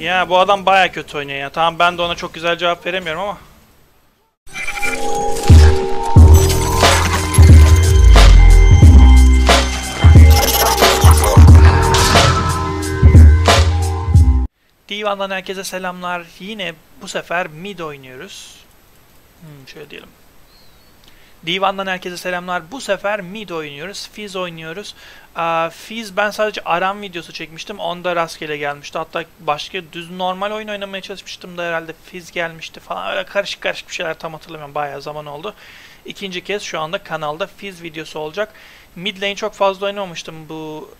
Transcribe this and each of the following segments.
Ya bu adam baya kötü oynuyor ya. Tamam ben de ona çok güzel cevap veremiyorum ama. Divan'dan herkese selamlar. Yine bu sefer mid oynuyoruz. Hmm, şöyle diyelim. Divandan herkese selamlar. Bu sefer mid oynuyoruz. Fizz oynuyoruz. Ee, Fizz ben sadece aram videosu çekmiştim. Onda rastgele gelmişti. Hatta başka düz normal oyun oynamaya çalışmıştım da herhalde Fizz gelmişti falan. Öyle karışık karışık bir şeyler tam hatırlamıyorum. Bayağı zaman oldu. İkinci kez şu anda kanalda Fizz videosu olacak. Mid lane çok fazla oynamamıştım bu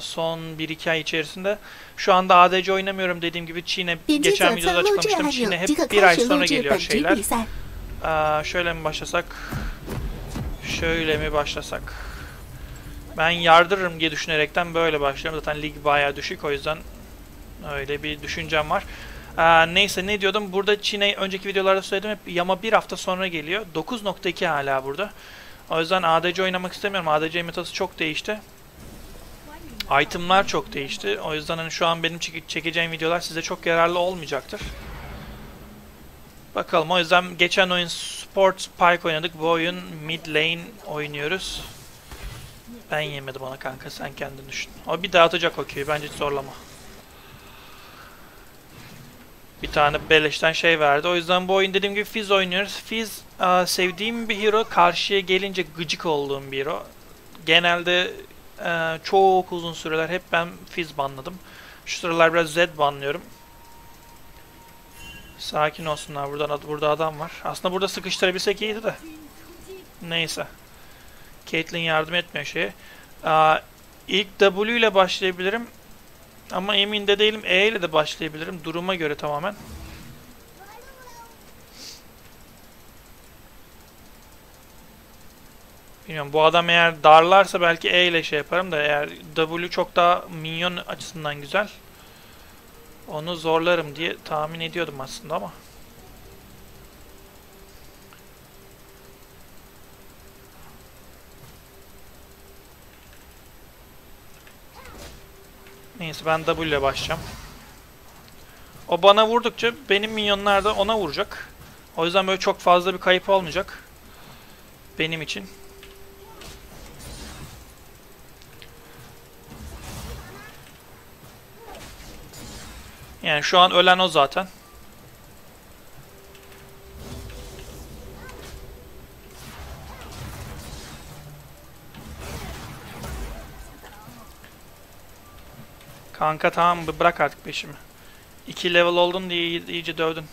son 1-2 ay içerisinde. Şu anda ADC oynamıyorum dediğim gibi Çin'e geçen videoda açıklamıştım. Çin'e hep bir ay sonra geliyor şeyler. Ee, şöyle mi başlasak? Şöyle mi başlasak? Ben yardırırım diye düşünerekten böyle başlıyorum. Zaten lig bayağı düşük o yüzden öyle bir düşüncem var. Aa, neyse ne diyordum? Burada Çin'e önceki videolarda söyledim hep yama bir hafta sonra geliyor. 9.2 hala burada. O yüzden ADC oynamak istemiyorum. ADC metası çok değişti. Itemlar çok değişti. O yüzden hani şu an benim çeke- çekeceğim videolar size çok yararlı olmayacaktır. Bakalım o yüzden geçen oyun Sport Spike oynadık. Bu oyun mid lane oynuyoruz. Ben yemedim ona kanka sen kendin düşün. O bir dağıtacak o köyü bence zorlama. Bir tane beleşten şey verdi. O yüzden bu oyun dediğim gibi Fizz oynuyoruz. Fizz aa, sevdiğim bir hero. Karşıya gelince gıcık olduğum bir hero. Genelde e, çok uzun süreler hep ben Fizz banladım. Şu sıralar biraz Zed banlıyorum. Sakin olsunlar. Buradan burada adam var. Aslında burada sıkıştırabilsek iyiydi de. Neyse. Caitlyn yardım etmiyor şeye. Aa, ilk W ile başlayabilirim. Ama emin de değilim. E ile de başlayabilirim. Duruma göre tamamen. Bilmiyorum. Bu adam eğer darlarsa belki E ile şey yaparım da eğer W çok daha minyon açısından güzel. Onu zorlarım diye tahmin ediyordum aslında ama. Neyse ben W ile başlayacağım. O bana vurdukça benim minyonlar da ona vuracak. O yüzden böyle çok fazla bir kayıp olmayacak. Benim için. Yani şu an ölen o zaten. Kanka tamam? Bırak artık peşimi. 2 level oldun diye iy- iyice dövdün.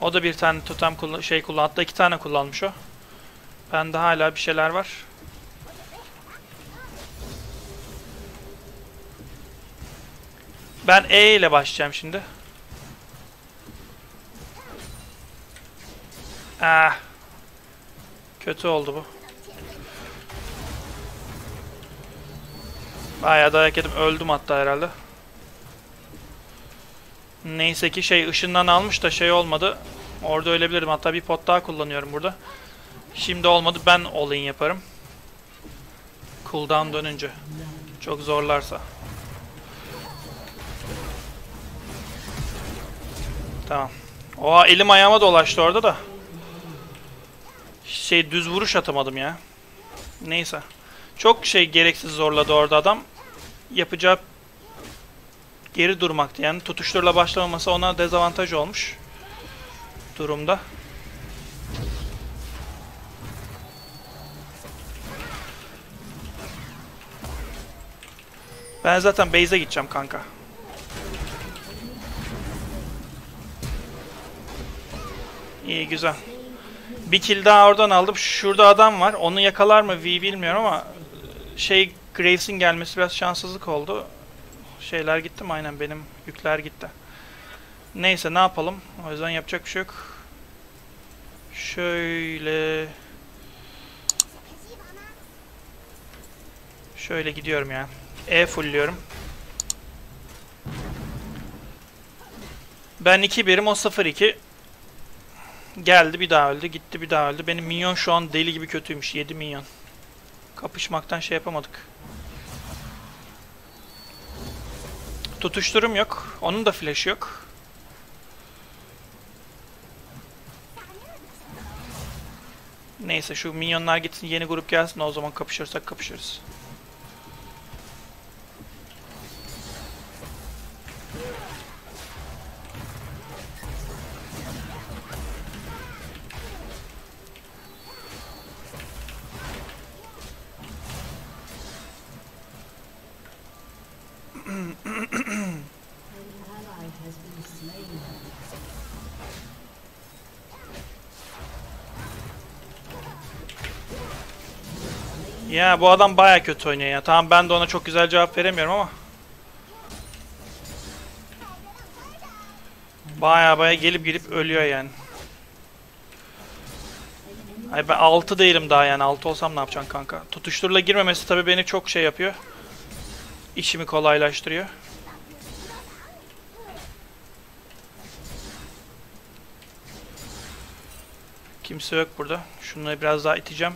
O da bir tane totem kullan şey kullan. Hatta iki tane kullanmış o. Bende hala bir şeyler var. Ben E ile başlayacağım şimdi. Ah. Kötü oldu bu. Bayağı dayak yedim. Öldüm hatta herhalde. Neyse ki şey ışından almış da şey olmadı. Orada ölebilirdim. Hatta bir pot daha kullanıyorum burada. Şimdi olmadı. Ben all yaparım. Cooldown dönünce. Çok zorlarsa. Tamam. Oha elim ayağıma dolaştı orada da. Şey düz vuruş atamadım ya. Neyse. Çok şey gereksiz zorladı orada adam. Yapacağı geri durmaktı yani. Tutuşturla başlamaması ona dezavantaj olmuş. Durumda. Ben zaten base'e gideceğim kanka. İyi güzel. Bir kill daha oradan aldım. Şurada adam var. Onu yakalar mı V bilmiyorum ama şey Graves'in gelmesi biraz şanssızlık oldu. Şeyler gitti mi? Aynen benim yükler gitti. Neyse ne yapalım? O yüzden yapacak bir şey yok. Şöyle Şöyle gidiyorum ya. E fullliyorum. Ben 2 birim o 0-2. Geldi bir daha öldü. Gitti bir daha öldü. Benim minyon şu an deli gibi kötüymüş. 7 minyon. Kapışmaktan şey yapamadık. Tutuşturum yok. Onun da flash yok. Neyse şu minyonlar gitsin yeni grup gelsin o zaman kapışırsak kapışırız. Ya bu adam baya kötü oynuyor ya. Tamam ben de ona çok güzel cevap veremiyorum ama. Baya baya gelip gelip ölüyor yani. Ay ben 6 değilim daha yani. 6 olsam ne yapacaksın kanka? Tutuşturla girmemesi tabii beni çok şey yapıyor. İşimi kolaylaştırıyor. Kimse yok burada. Şunları biraz daha iteceğim.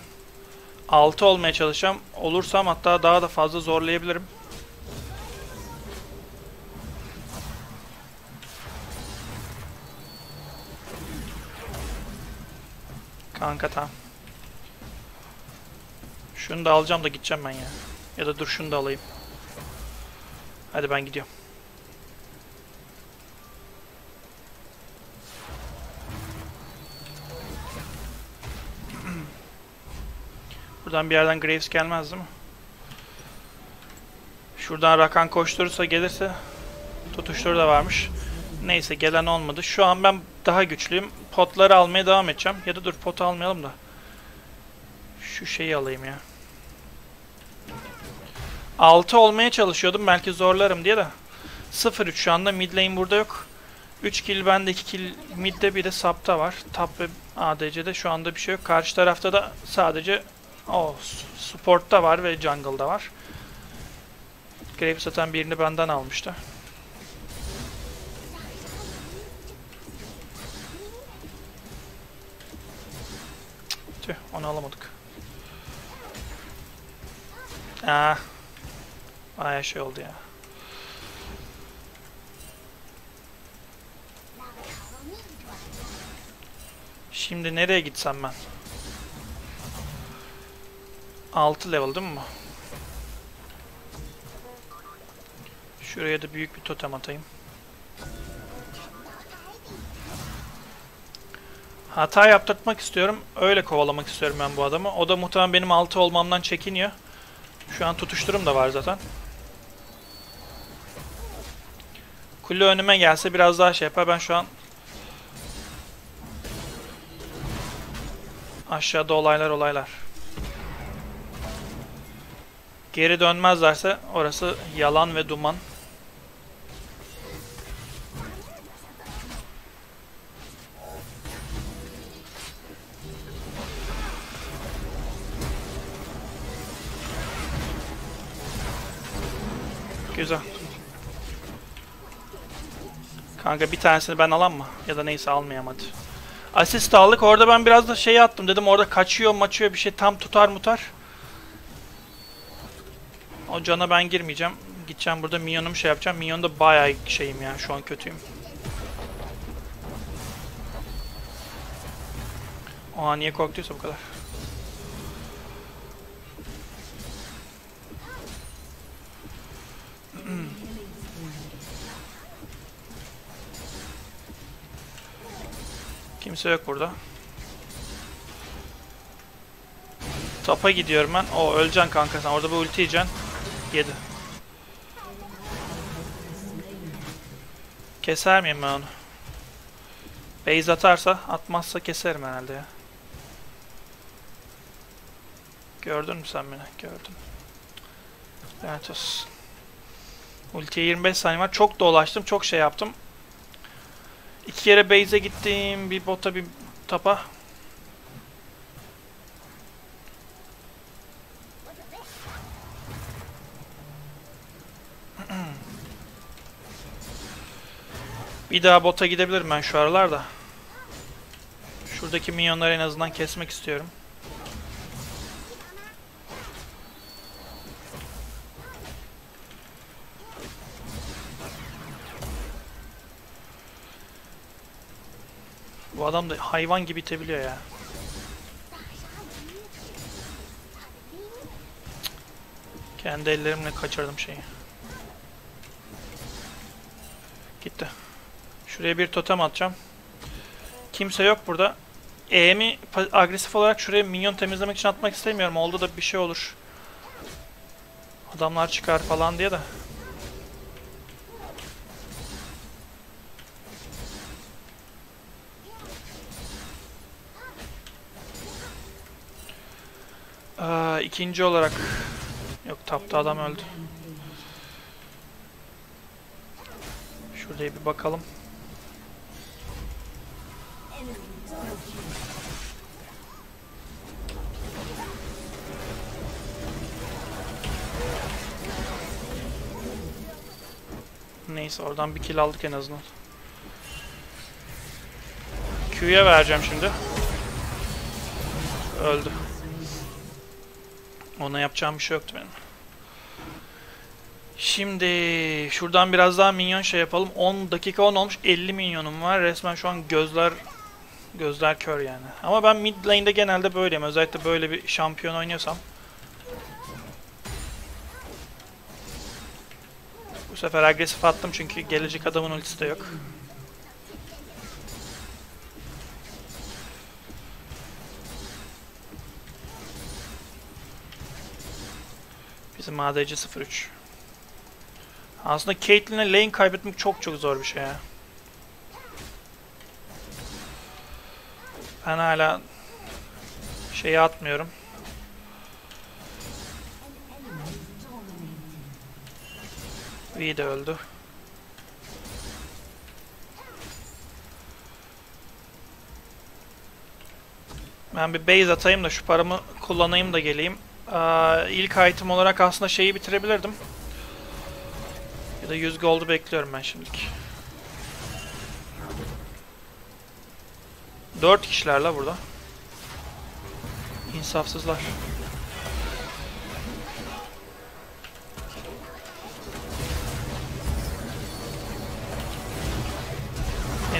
6 olmaya çalışacağım. Olursam hatta daha da fazla zorlayabilirim. Kanka tamam. Şunu da alacağım da gideceğim ben ya. Ya da dur şunu da alayım. Hadi ben gidiyorum. Buradan bir yerden Graves gelmez değil mi? Şuradan Rakan koşturursa gelirse tutuştur da varmış. Neyse gelen olmadı. Şu an ben daha güçlüyüm. Potları almaya devam edeceğim. Ya da dur pot almayalım da. Şu şeyi alayım ya. 6 olmaya çalışıyordum. Belki zorlarım diye de. 0-3 şu anda. Mid lane burada yok. 3 kill bende 2 kill midde bir de sapta var. Top ve ADC'de şu anda bir şey yok. Karşı tarafta da sadece o support'ta var ve jungle'da var. Graves zaten birini benden almıştı. Tüh onu alamadık. Ah. Baya şey oldu ya. Şimdi nereye gitsem ben? 6 level değil mi? Şuraya da büyük bir totem atayım. Hata yaptırtmak istiyorum. Öyle kovalamak istiyorum ben bu adamı. O da muhtemelen benim 6 olmamdan çekiniyor. Şu an tutuşturum da var zaten. Kule önüme gelse biraz daha şey yapar. Ben şu an aşağıda olaylar olaylar. Geri dönmezlerse orası yalan ve duman. Güzel. Kanka bir tanesini ben alam mı? Ya da neyse almayayım hadi. Asist aldık. Orada ben biraz da şey attım. Dedim orada kaçıyor maçıyor bir şey tam tutar mutar. O cana ben girmeyeceğim. Gideceğim burada minyonum şey yapacağım. Minyonda bayağı şeyim ya. Şu an kötüyüm. Oha niye korktuysa bu kadar. Kimse yok burada. Tapa gidiyorum ben. O öleceksin kanka sen. Orada bir ulti yiyeceksin. Yedi. Keser miyim ben onu? Base atarsa, atmazsa keserim herhalde ya. Gördün mü sen beni? Gördüm. Evet olsun. Ultiye 25 saniye var. Çok dolaştım, çok şey yaptım. İki kere base'e gittim. Bir bota, bir tapa. Bir daha bota gidebilirim ben şu aralarda. Şuradaki minyonları en azından kesmek istiyorum. Bu adam da hayvan gibi itebiliyor ya. Kendi ellerimle kaçırdım şeyi. Şuraya bir totem atacağım. Kimse yok burada. E'mi agresif olarak şuraya minyon temizlemek için atmak istemiyorum. Oldu da bir şey olur. Adamlar çıkar falan diye de. Aa, ikinci olarak yok tapta adam öldü. Şuraya bir bakalım. Neyse oradan bir kill aldık en azından. Q'ya vereceğim şimdi. Öldü. Ona yapacağım bir şey yoktu benim. Şimdi şuradan biraz daha minyon şey yapalım. 10 dakika 10 olmuş. 50 minyonum var. Resmen şu an gözler gözler kör yani. Ama ben mid lane'de genelde böyleyim. Özellikle böyle bir şampiyon oynuyorsam. Sefer agresif attım çünkü gelecek adamın ultisi de yok. Bizim ADC 03. Aslında Caitlyn'e lane kaybetmek çok çok zor bir şey ya. Ben hala şeyi atmıyorum. V de öldü. Ben bir base atayım da şu paramı kullanayım da geleyim. Ee, ilk item olarak aslında şeyi bitirebilirdim. Ya da 100 gold'u bekliyorum ben şimdilik. 4 kişilerle burada. İnsafsızlar.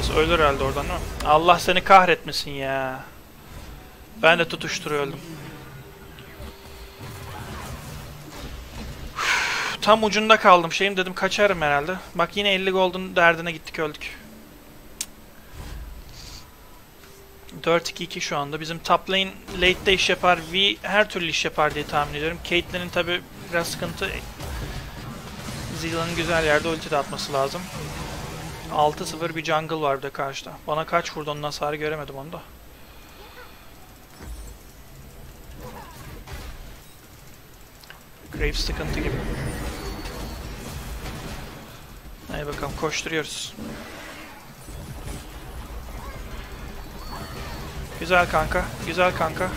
Neyse ölür herhalde oradan değil mi? Allah seni kahretmesin ya. Ben de tutuşturuyor öldüm. tam ucunda kaldım şeyim dedim kaçarım herhalde. Bak yine 50 golden derdine gittik öldük. 4-2-2 şu anda. Bizim top lane late'de iş yapar. V her türlü iş yapar diye tahmin ediyorum. Caitlyn'in tabi biraz sıkıntı. Zilla'nın güzel yerde ulti de atması lazım. 6-0 bir jungle var burada karşıda. Bana kaç vurdu onun hasarı göremedim onu da. Graves sıkıntı gibi. Hadi bakalım koşturuyoruz. Güzel kanka, güzel kanka.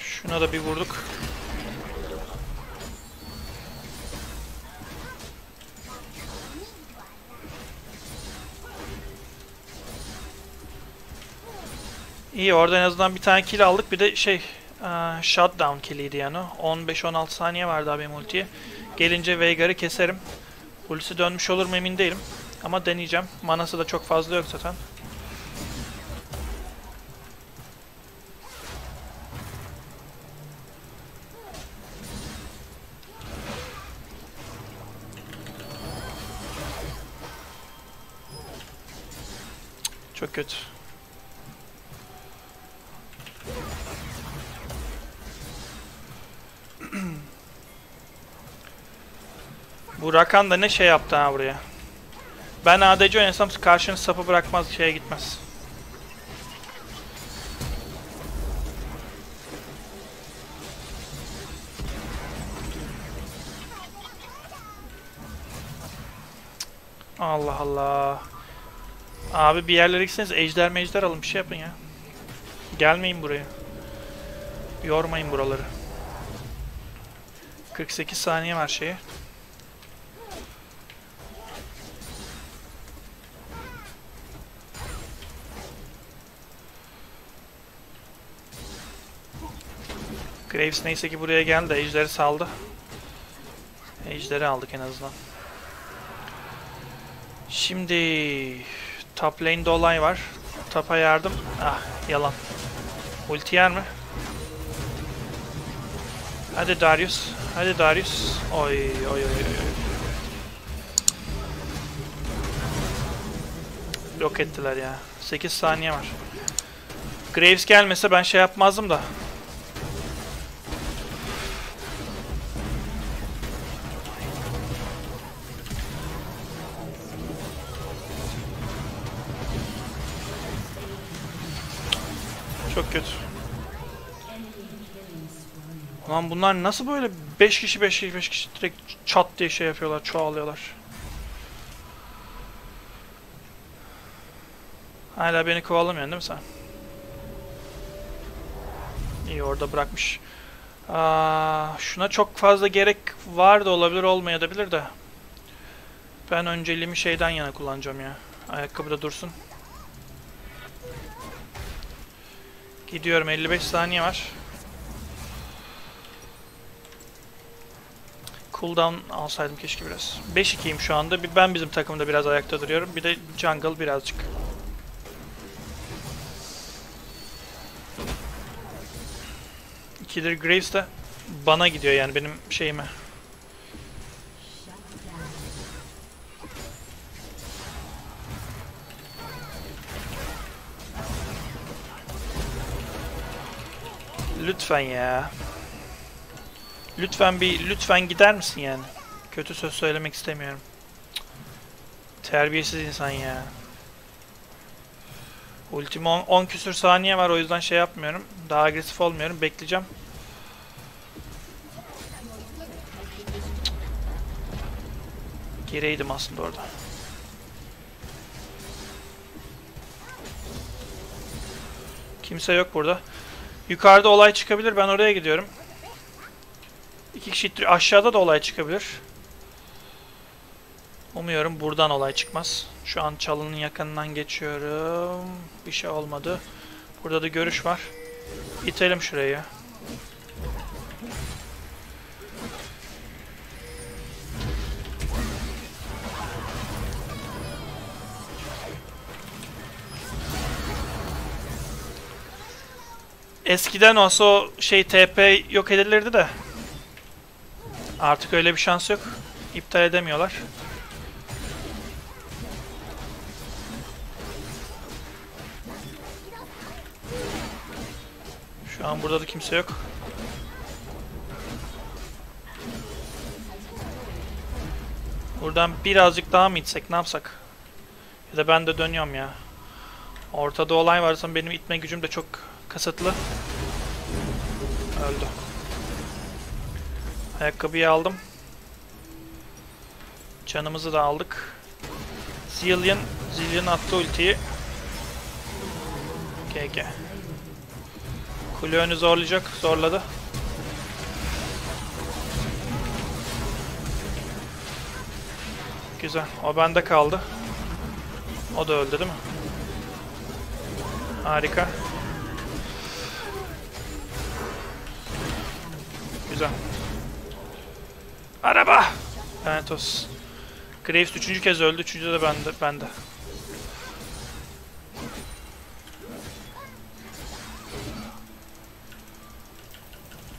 Şuna da bir vurduk. İyi orada en azından bir tane kill aldık. Bir de şey uh, shutdown killiydi yani. 15-16 saniye vardı abi ultiye. Gelince Veigar'ı keserim. Ultisi dönmüş olur mu emin değilim. Ama deneyeceğim. Manası da çok fazla yok zaten. Bu Rakan da ne şey yaptı ha buraya. Ben ADC oynasam karşının sapı bırakmaz şeye gitmez. Allah Allah. Abi bir yerlere gitseniz ejder mejder alın bir şey yapın ya. Gelmeyin buraya. Yormayın buraları. 48 saniye var şeye. Graves neyse ki buraya geldi. Ejderi saldı. Ejderi aldık en azından. Şimdi top lane'de olay var. Tapa yardım. Ah yalan. Ulti yer mi? Hadi Darius. Hadi Darius. Oy oy oy oy. Yok ettiler ya. 8 saniye var. Graves gelmese ben şey yapmazdım da. Çok kötü. Ulan bunlar nasıl böyle 5 kişi 5 kişi 5 kişi direkt çat diye şey yapıyorlar, çoğalıyorlar. Hala beni kovalamıyorsun değil mi sen? İyi orada bırakmış. Aa, şuna çok fazla gerek var da olabilir olmayabilir de. Ben önceliğimi şeyden yana kullanacağım ya. Ayakkabıda dursun. Gidiyorum 55 saniye var. Cooldown alsaydım keşke biraz. 5-2'yim şu anda. Ben bizim takımda biraz ayakta duruyorum. Bir de jungle birazcık. Killer Graves de bana gidiyor yani benim şeyime. Lütfen ya. Lütfen bir lütfen gider misin yani? Kötü söz söylemek istemiyorum. Terbiyesiz insan ya. Ultim 10, 10 küsür saniye var o yüzden şey yapmıyorum. Daha agresif olmuyorum. Bekleyeceğim. Gereydim aslında orada. Kimse yok burada. Yukarıda olay çıkabilir. Ben oraya gidiyorum. İki kişi aşağıda da olay çıkabilir. Umuyorum buradan olay çıkmaz. Şu an çalının yakınından geçiyorum. Bir şey olmadı. Burada da görüş var. İtelim şurayı. Eskiden olsa o şey TP yok edilirdi de. Artık öyle bir şans yok. İptal edemiyorlar. Şu an burada da kimse yok. Buradan birazcık daha mı itsek ne yapsak? Ya da ben de dönüyorum ya. Ortada olay varsa benim itme gücüm de çok kasıtlı. Öldü. Ayakkabıyı aldım. Canımızı da aldık. Zillion, Zillion attı ultiyi. GG. Kule önü zorlayacak. Zorladı. Güzel. O bende kaldı. O da öldü değil mi? Harika. Güzel. Araba! Thanatos. Graves üçüncü kez öldü. Üçüncü de bende. bende.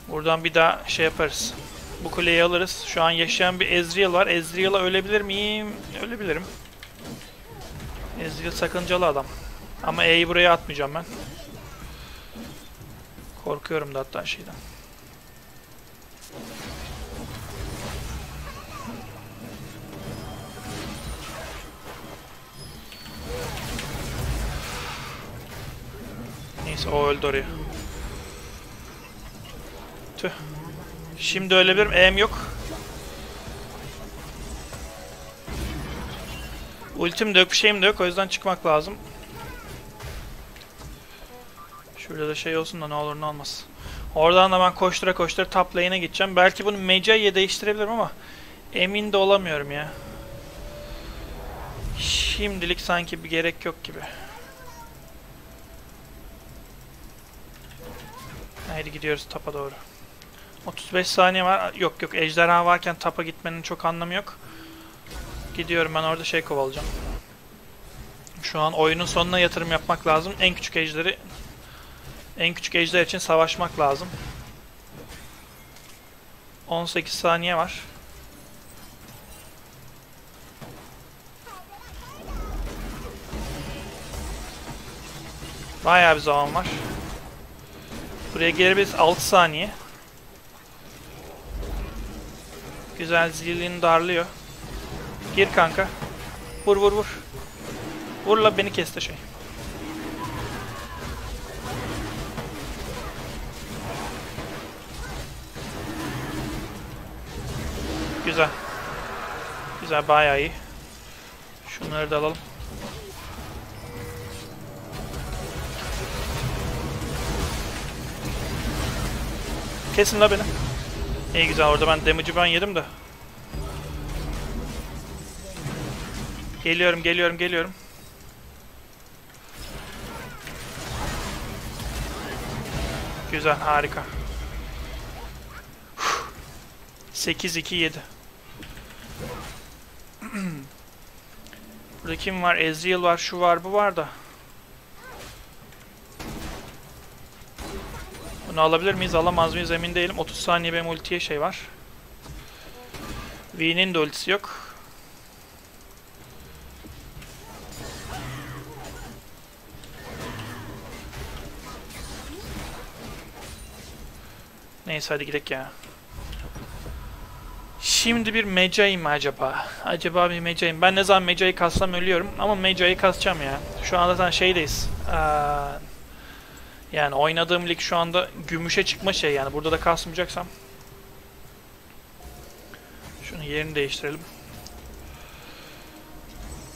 Buradan bir daha şey yaparız. Bu kuleyi alırız. Şu an yaşayan bir Ezreal var. Ezreal'a ölebilir miyim? Ölebilirim. Ezreal sakıncalı adam. Ama E'yi buraya atmayacağım ben. Korkuyorum da hatta şeyden. Neyse o öldü oraya. Tüh. Şimdi ölebilirim. E'm yok. Ultim de yok, bir şeyim de yok. O yüzden çıkmak lazım. Şurada da şey olsun da ne olur ne olmaz. Oradan da ben koştura koştura top lane'e gideceğim. Belki bunu Mejai'ye değiştirebilirim ama emin de olamıyorum ya. Şimdilik sanki bir gerek yok gibi. Haydi gidiyoruz tapa doğru. 35 saniye var. Yok yok ejderha varken tapa gitmenin çok anlamı yok. Gidiyorum ben orada şey kovalayacağım. Şu an oyunun sonuna yatırım yapmak lazım. En küçük ejderi en küçük ejder için savaşmak lazım. 18 saniye var. Bayağı bir zaman var. Buraya gelebiliriz 6 saniye. Güzel zilin darlıyor. Gir kanka. Vur vur vur. Vur la beni kesti şey. Güzel. Güzel bayağı iyi. Şunları da alalım. Kesin la beni. İyi güzel orada ben damage'ı ben yedim de. Geliyorum geliyorum geliyorum. Güzel harika. 8-2-7. Burada kim var? Ezreal var, şu var, bu var da. Bunu alabilir miyiz, alamaz mıyız emin değilim. 30 saniye benim ultiye şey var. V'nin de ultisi yok. Neyse hadi gidelim ya. Şimdi bir Mecai mi acaba? Acaba bir Mecai mi? Ben ne zaman Mecai kassam ölüyorum ama Mecai kasacağım ya. Şu anda zaten şeydeyiz. Ee, yani oynadığım lig şu anda gümüşe çıkma şey yani. Burada da kasmayacaksam. Şunu yerini değiştirelim.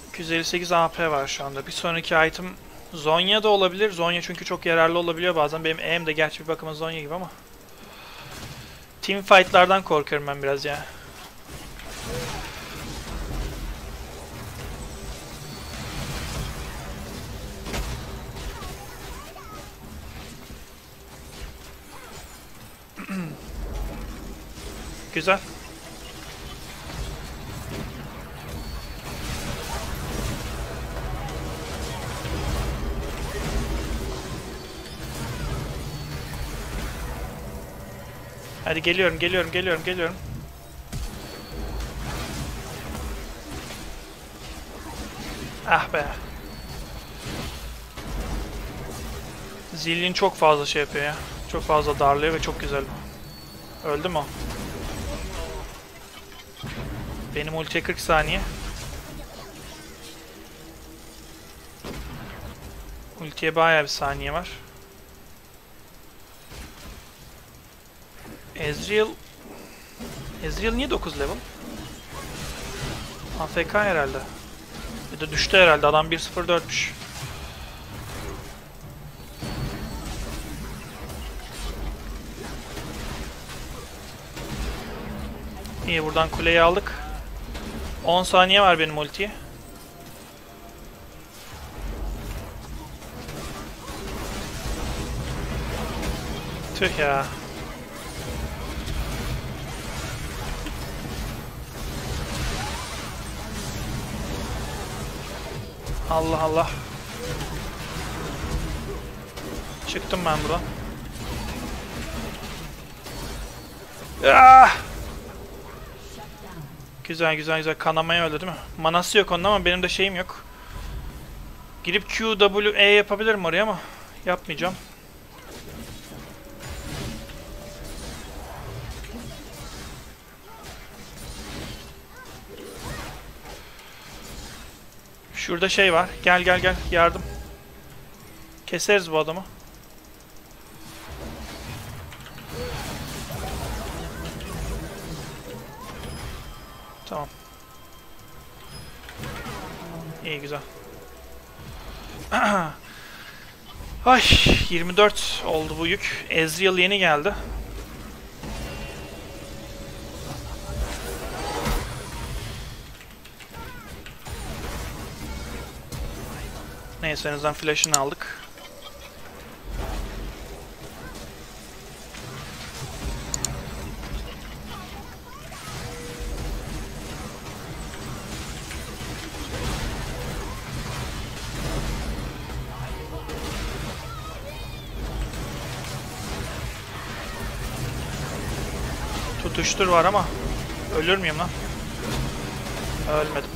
258 AP var şu anda. Bir sonraki item Zonya da olabilir. Zonya çünkü çok yararlı olabiliyor bazen. Benim E'm de gerçi bir bakıma Zonya gibi ama. Team fight'lardan korkuyorum ben biraz ya. Güzel. Hadi geliyorum, geliyorum, geliyorum, geliyorum. Ah be. Zilin çok fazla şey yapıyor ya. Çok fazla darlıyor ve çok güzel. Öldü mü o? Benim ultiye 40 saniye. Ultiye bayağı bir saniye var. Ezreal Ezreal niye 9 level? AFK herhalde. Ya da düştü herhalde. Adam 1.04'müş. İyi buradan kuleyi aldık. 10 saniye var benim ultiye. Tüh ya. Allah Allah. Çıktım ben buradan. Ah! Güzel güzel güzel kanamaya öldü değil mi? Manası yok onun ama benim de şeyim yok. Girip Q, W, E yapabilirim oraya ama yapmayacağım. Şurada şey var. Gel gel gel. Yardım. Keseriz bu adamı. Güzel. Ay 24 oldu bu yük. Ezreal yeni geldi. Neyse en azından flash'ını aldık. Tutuştur var ama ölür müyüm lan? Ölmedim.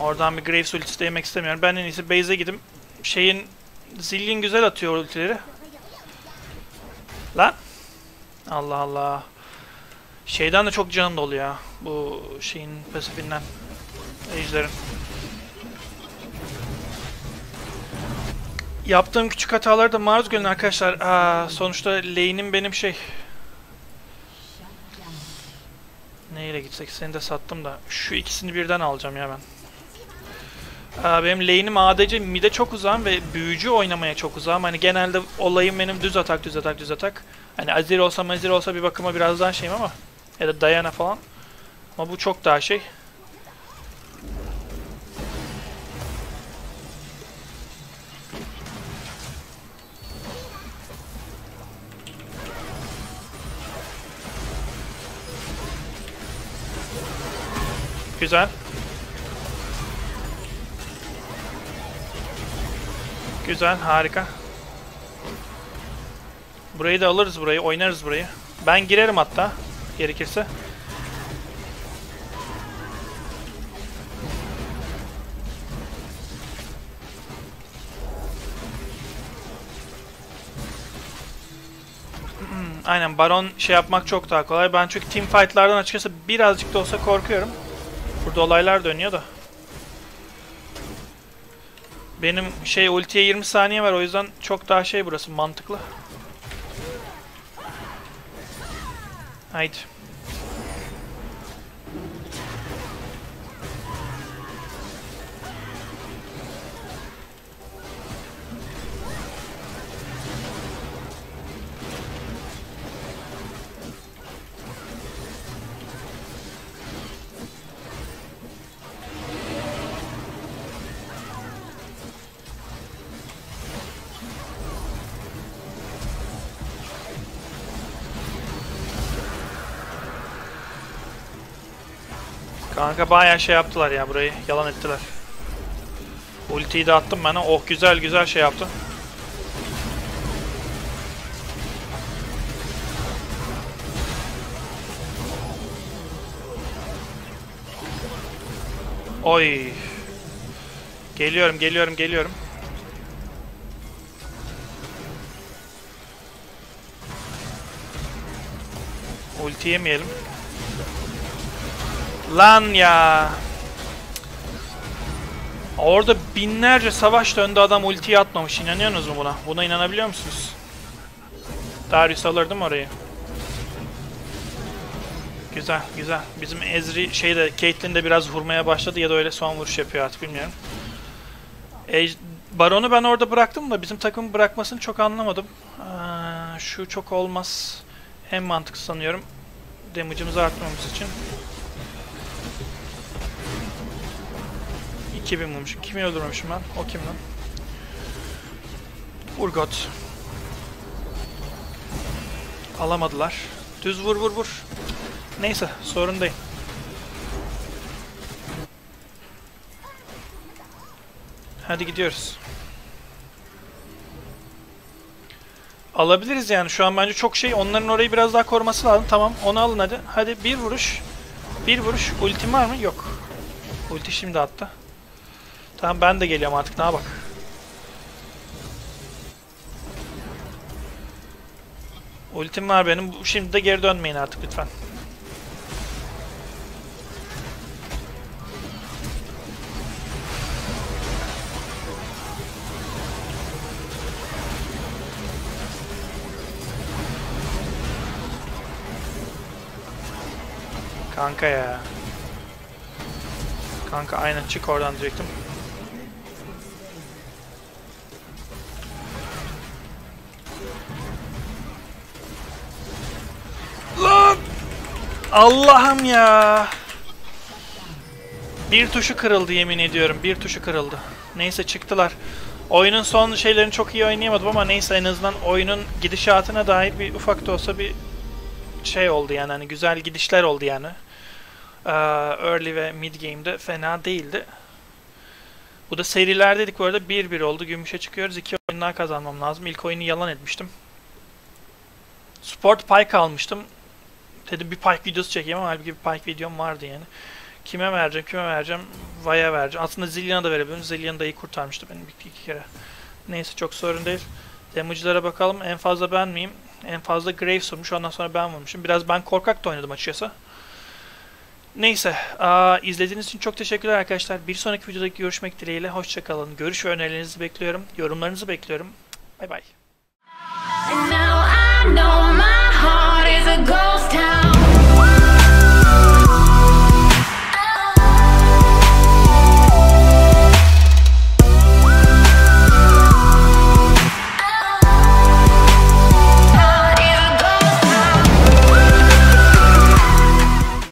Oradan bir Graves ultisi de yemek istemiyorum. Ben en iyisi base'e gidip şeyin Zillion güzel atıyor ultileri. Lan. Allah Allah. Şeyden de çok canım dolu ya. Bu şeyin pasifinden. Ejder'in. Yaptığım küçük hataları da maruz görün arkadaşlar. Aa, sonuçta lane'im benim şey. Neyle gitsek seni de sattım da. Şu ikisini birden alacağım ya ben. Aa, benim lane'im ADC mid'e çok uzağım ve büyücü oynamaya çok uzağım. Hani genelde olayım benim düz atak düz atak düz atak. Hani Azir olsa Mazir olsa bir bakıma biraz daha şeyim ama. Ya da Diana falan. Ama bu çok daha şey. Güzel. Güzel, harika. Burayı da alırız burayı, oynarız burayı. Ben girerim hatta, gerekirse. Hmm, aynen Baron şey yapmak çok daha kolay. Ben çünkü team fight'lardan açıkçası birazcık da olsa korkuyorum. Burada olaylar dönüyor da. Benim şey ultiye 20 saniye var o yüzden çok daha şey burası mantıklı. Haydi. Kanka bayağı şey yaptılar ya burayı. Yalan ettiler. Ultiyi de attım bana. Oh güzel güzel şey yaptı. Oy. Geliyorum, geliyorum, geliyorum. Ulti yemeyelim. Lan ya. Orada binlerce savaş döndü adam ultiyi atmamış. İnanıyorsunuz mu buna? Buna inanabiliyor musunuz? Darius alırdım orayı. Güzel, güzel. Bizim Ezri şeyde Caitlyn de biraz vurmaya başladı ya da öyle son vuruş yapıyor artık bilmiyorum. E, Baron'u ben orada bıraktım da bizim takım bırakmasını çok anlamadım. Aa, şu çok olmaz. En mantıklı sanıyorum. Damage'ımızı arttırmamız için. 2000 vurmuşum. Kimi öldürmemişim ben? O kim lan? Urgot. Alamadılar. Düz vur vur vur. Neyse sorun değil. Hadi gidiyoruz. Alabiliriz yani. Şu an bence çok şey. Onların orayı biraz daha koruması lazım. Tamam onu alın hadi. Hadi bir vuruş. Bir vuruş. Ultim var mı? Yok. Ulti şimdi attı. Tamam ben de geliyorum artık. Ne bak. Ultim var benim. Şimdi de geri dönmeyin artık lütfen. Kanka ya. Kanka aynen çık oradan diyecektim. Allah'ım ya. Bir tuşu kırıldı yemin ediyorum. Bir tuşu kırıldı. Neyse çıktılar. Oyunun son şeylerini çok iyi oynayamadım ama neyse en azından oyunun gidişatına dair bir ufak da olsa bir şey oldu yani hani güzel gidişler oldu yani. Ee, early ve mid game'de fena değildi. Bu da seriler dedik bu arada 1-1 oldu. Gümüşe çıkıyoruz. İki oyun daha kazanmam lazım. İlk oyunu yalan etmiştim. Sport Pike almıştım. Dedim bir Pike videosu çekeyim ama halbuki bir Pike videom vardı yani. Kime vereceğim, kime vereceğim? Vay'a vereceğim. Aslında Zillion'a da verebilirim. Zillion da iyi kurtarmıştı beni bir iki kere. Neyse çok sorun değil. Damage'lara bakalım. En fazla ben miyim? En fazla Graves vurmuş. Ondan sonra ben vurmuşum. Biraz ben korkak da oynadım açıkçası. Neyse. Aa, izlediğiniz için çok teşekkürler arkadaşlar. Bir sonraki videoda görüşmek dileğiyle. Hoşçakalın. Görüş ve önerilerinizi bekliyorum. Yorumlarınızı bekliyorum. Bay bay. A ghost town.